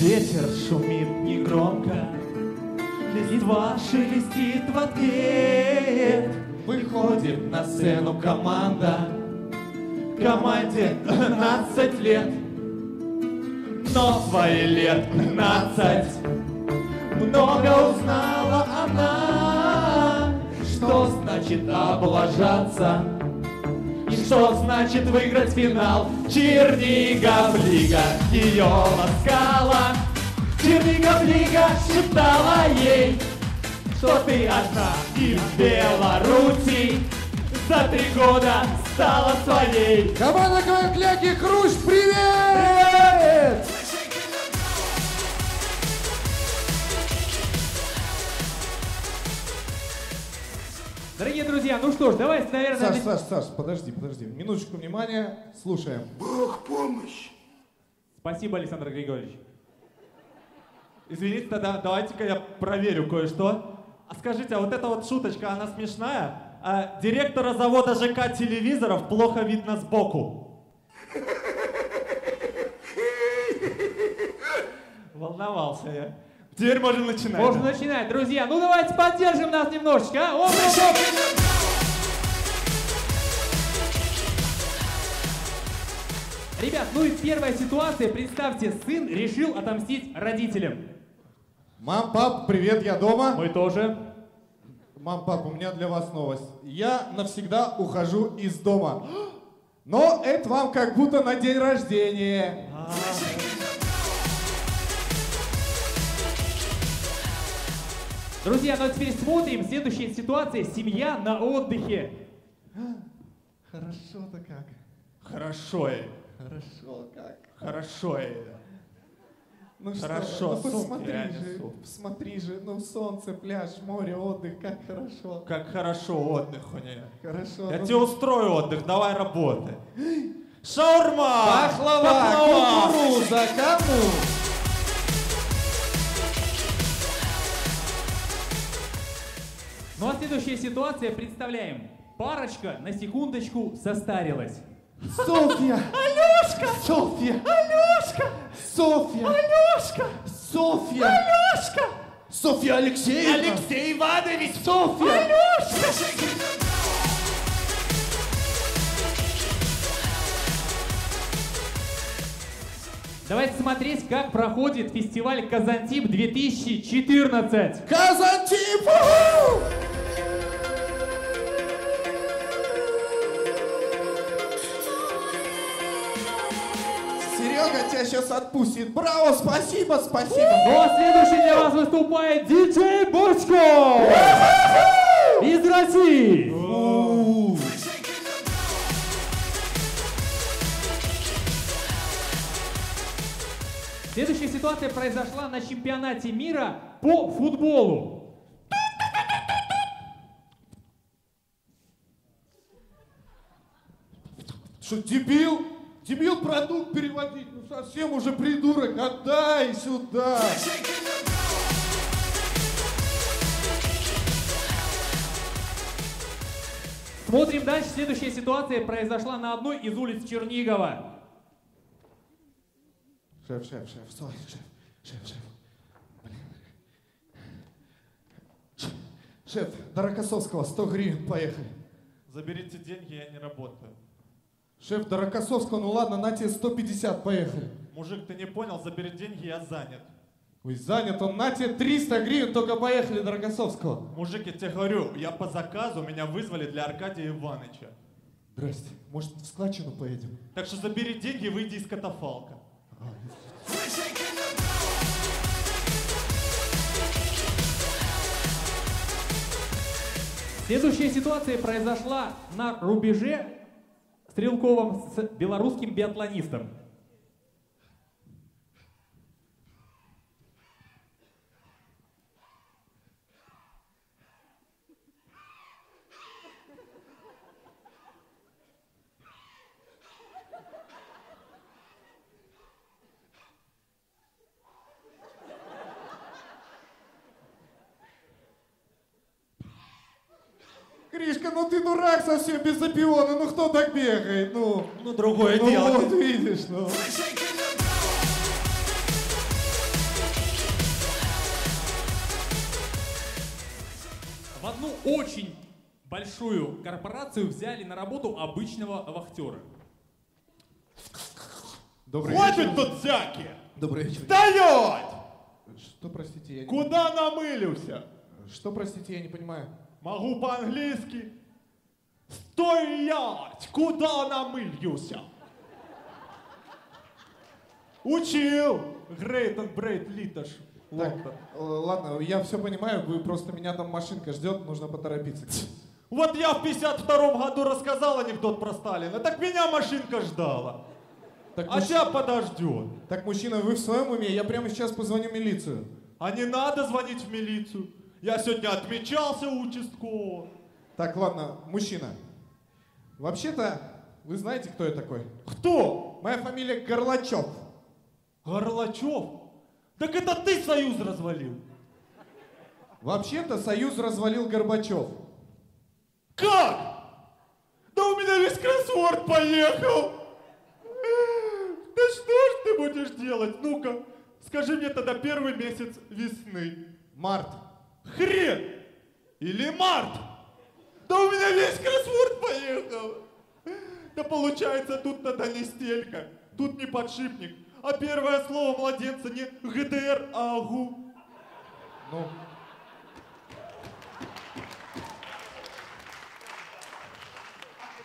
Ветер шумит негромко, Листва шелестит в ответ. Выходит на сцену команда, Команде 12 лет, Но свои лет 15 Много узнала она, Что значит облажаться, что значит выиграть финал? Чернигов Лига ее ласкала. Чернигов Лига шептала ей, что ты одна из Беларуси за три года стала своей. Команда КВН Хрущ, привет! Ну что ж, давайте, наверное... Саш, Саш, Саш, подожди, подожди. Минуточку внимания, слушаем. Бог помощь! Спасибо, Александр Григорьевич. Извините, тогда давайте-ка я проверю кое-что. А скажите, а вот эта вот шуточка, она смешная? А директора завода ЖК телевизоров плохо видно сбоку. Волновался я. Теперь можно начинать. Можно начинать, друзья. Ну давайте поддержим нас немножечко, а? Оп, оп, оп. Ребят, ну и первая ситуация. Представьте, сын решил отомстить родителям. Мам, пап, привет, я дома. Мы тоже. Мам, пап, у меня для вас новость. Я навсегда ухожу из дома. Но это вам как будто на день рождения. Друзья, ну а теперь смотрим. Следующая ситуация. Семья на отдыхе. Хорошо-то как. Хорошо, эй. Хорошо как. Хорошо, эй. Ну Хорошо, что, ну посмотри же, суп. посмотри же, ну солнце, пляж, море, отдых, как хорошо. Как хорошо отдых у нее. Хорошо. Я ну, тебе устрою отдых, давай работай. Шаурма! Пахлава, Пахлава! кукуруза, кому? Ну а следующая ситуация. Представляем. Парочка на секундочку состарилась. Софья! Алешка! Софья! Алешка! Софья! Алешка! Софья! Алешка! Софья Алексеевна! Алексей Иванович! Софья! Давайте смотреть, как проходит фестиваль Казантип 2014. Казантип! уху! Серега тебя сейчас отпустит. Браво, спасибо, спасибо. Ну а следующий для вас выступает диджей Бочко из России. Следующая ситуация произошла на чемпионате мира по футболу. Что, дебил? Дебил продукт переводить? Ну совсем уже придурок. Отдай сюда. Смотрим дальше. Следующая ситуация произошла на одной из улиц Чернигова. Шеф, шеф, шеф, стой, шеф, шеф, шеф. Блин. Шеф, до Рокоссовского 100 гривен, поехали. Заберите деньги, я не работаю. Шеф, до Рокоссовского, ну ладно, на тебе 150, поехали. Мужик, ты не понял, забери деньги, я занят. Ой, занят он, на тебе 300 гривен, только поехали до Рокоссовского. Мужик, я тебе говорю, я по заказу, меня вызвали для Аркадия Ивановича. Здрасте, может в складчину поедем? Так что забери деньги и выйди из катафалка. Следующая ситуация произошла на рубеже стрелковом с белорусским биатлонистом. Гришка, ну ты дурак совсем без запиона, ну кто так бегает, ну? Ну другое ну, дело. вот видишь, ну. В одну очень большую корпорацию взяли на работу обычного вахтера. Добрый Хватит вечер. тут всякие! Добрый вечер. Встает! Что, простите, я не... Куда намылился? Что, простите, я не понимаю. Могу по-английски. Стоять! Куда намылился? Учил! Грейтон Брейт Литош. Так, э, ладно, я все понимаю, вы просто меня там машинка ждет, нужно поторопиться. Вот я в 52 году рассказал анекдот про Сталина, так меня машинка ждала. Так, А тебя подождет. так, мужчина, вы в своем уме? Я прямо сейчас позвоню в милицию. А не надо звонить в милицию. Я сегодня отмечался у участкового. Так, ладно, мужчина. Вообще-то, вы знаете, кто я такой? Кто? Моя фамилия Горлачев. Горлачев? Так это ты союз развалил. Вообще-то союз развалил Горбачев. Как? Да у меня весь кроссворд поехал. Да что ж ты будешь делать? Ну-ка, скажи мне тогда первый месяц весны. Март. Хрен! Или март? Да у меня весь кроссворд поехал. Да получается, тут тогда не стелька, тут не подшипник, а первое слово младенца не ГДР, а АГУ. Ну,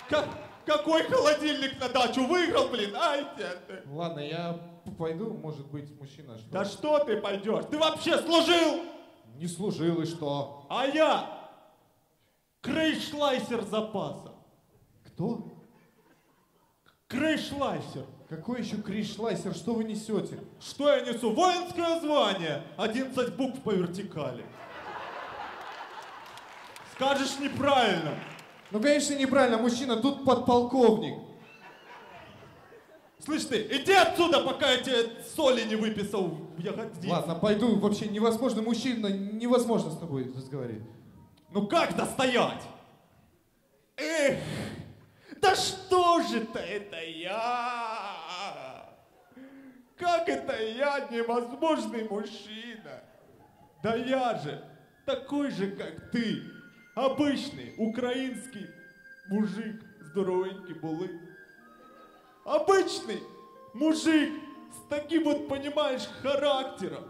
Как, какой холодильник на дачу выиграл, блин? Ай, ты. ладно, я пойду, может быть, мужчина, что? Да что ты пойдешь? Ты вообще служил? Не служил и что? А я крейшлайсер запаса. Кто? Крейшлайсер. Какой еще Кришлайсер? Что вы несете? Что я несу? Воинское звание. 11 букв по вертикали. Скажешь неправильно. Ну, конечно, неправильно, мужчина, тут подполковник. Слышь ты, иди отсюда, пока я тебе соли не выписал в ягодицы. Ладно, пойду. Вообще невозможно, мужчина, невозможно с тобой разговаривать. Ну как достоять? Эх, да что же-то это я? Как это я невозможный мужчина? Да я же такой же, как ты. Обычный украинский мужик, здоровенький булы. Обычный мужик с таким вот, понимаешь, характером,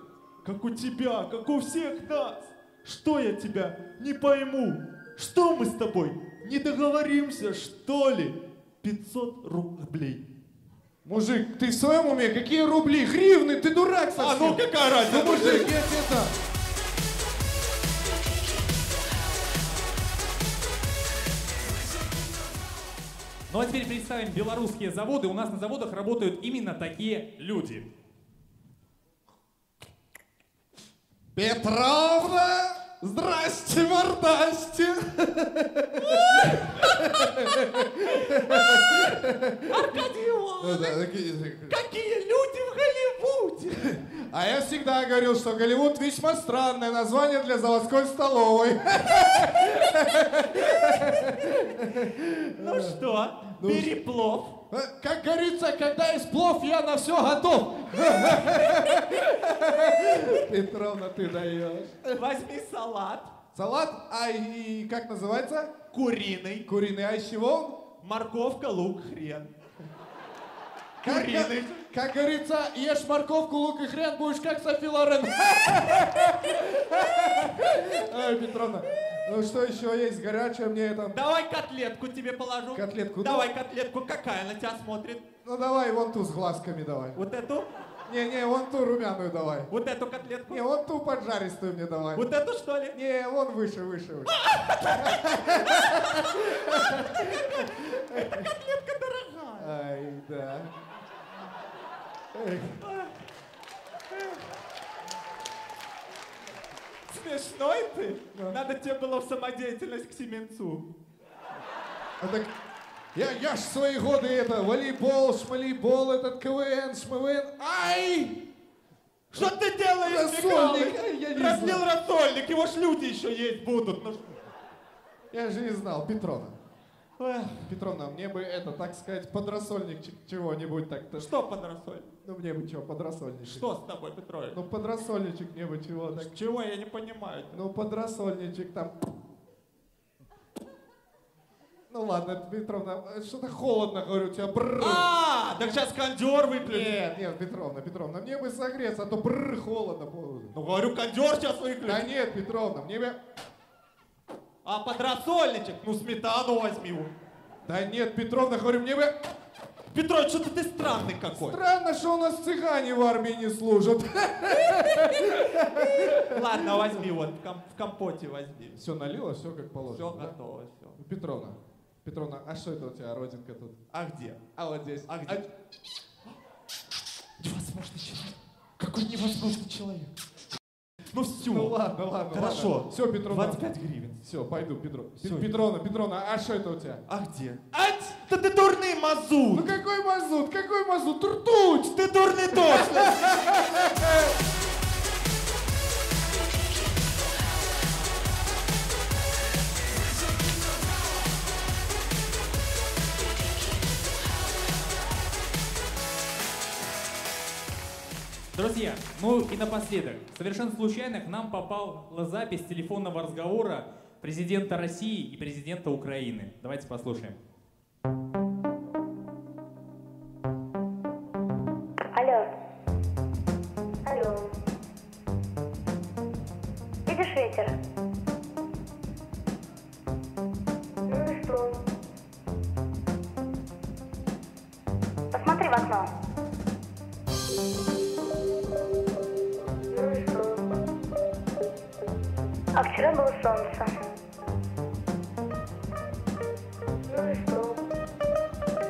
как у тебя, как у всех нас. Что я тебя не пойму? Что мы с тобой не договоримся, что ли? 500 рублей. Мужик, ты в своем уме? Какие рубли? Гривны? Ты дурак совсем. А ну какая разница? Ну, мужик, я тебе. Ну а теперь представим белорусские заводы. У нас на заводах работают именно такие люди. Петровна! Здрасте, мордасте! Ну да, такие- Какие люди в Голливуде? А я всегда говорил, что Голливуд весьма странное название для заводской столовой. Ну что, бери плов. Как говорится, когда есть плов, я на все готов. Петровна, ты даешь. Возьми салат. Салат, а и как называется? Куриный. Куриный, а из чего он? Морковка, лук, хрен. Как, Куриный. как говорится, ешь морковку, лук и хрен, будешь как Софи Лорен. Петровна, ну что еще есть горячее мне там? Давай котлетку тебе положу. Котлетку, ну. Давай котлетку. Какая на тебя смотрит? Ну давай вон ту с глазками давай. Вот эту? Не-не, вон ту румяную давай. Вот эту котлетку? Не, вон ту поджаристую мне давай. Вот эту что ли? Не, вон выше, выше, выше. Котлетка дорогая. Ай, да. Смешной ты. Надо тебе было в самодеятельность к Семенцу. а так я, я ж в свои годы это, волейбол, шмалейбол, этот КВН, ШМВН. Ай! Что ты делаешь, Рассольник, я не Разбил знаю. рассольник, его ж люди еще есть будут. Ну, Я же не знал, Петровна. Петровна, мне бы это, так сказать, подрасольник чего-нибудь так-то. Что под рассоль? Ну мне бы чего, подрасольничек. Что с тобой, Петрович? Ну подрасольничек мне бы чего так. Чего я не понимаю? Ну подрасольничек там. Ну ладно, Петровна, что-то холодно, говорю, у тебя бррр. А, так сейчас кондер выключи. Нет, нет, Петровна, Петровна, мне бы согреться, а то бррр, холодно. Ну говорю, кондер сейчас Да выключи. нет, Петровна, мне бы... А подрассольничек, ну сметану возьми. Да нет, Петровна, говорю, мне бы... Петрович, что-то ты странный какой. Странно, что у нас цыгане в армии не служат. Ладно, возьми вот, в, ком- в компоте возьми. Все налила, все как положено. Все да? готово, все. Петровна, Петровна, а что это у тебя родинка тут? А где? А вот здесь. А где? Невозможный человек. Какой невозможный человек. Ну все. Ну ладно, ладно. Хорошо. Все, Петровна. 25 гривен. Все, пойду, Петро. Всё. Петровна, Петровна, а что это у тебя? А где? Ать! Да ты дурный мазут! Ну какой мазут, какой мазут, ртуть! Ты дурный точно! Друзья, ну и напоследок. Совершенно случайно к нам попала запись телефонного разговора президента России и президента Украины. Давайте послушаем. Алло. Алло. Видишь ветер? Ну и что? Посмотри в окно. А вчера было солнце. Ну и что?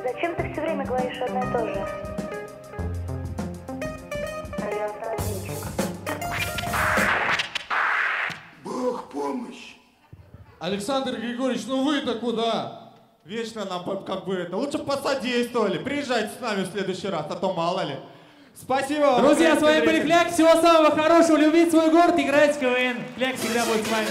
Зачем ты все время говоришь одно и то же? Наверное, отлично. Александр Григорьевич, ну вы-то куда? Вечно нам как бы это. Лучше бы посодействовали. Приезжайте с нами в следующий раз, а то мало ли. Спасибо. Друзья, с вами были. Кляк. Всего самого хорошего. Любить свой город, играть в КВН. Кляк всегда будет с вами.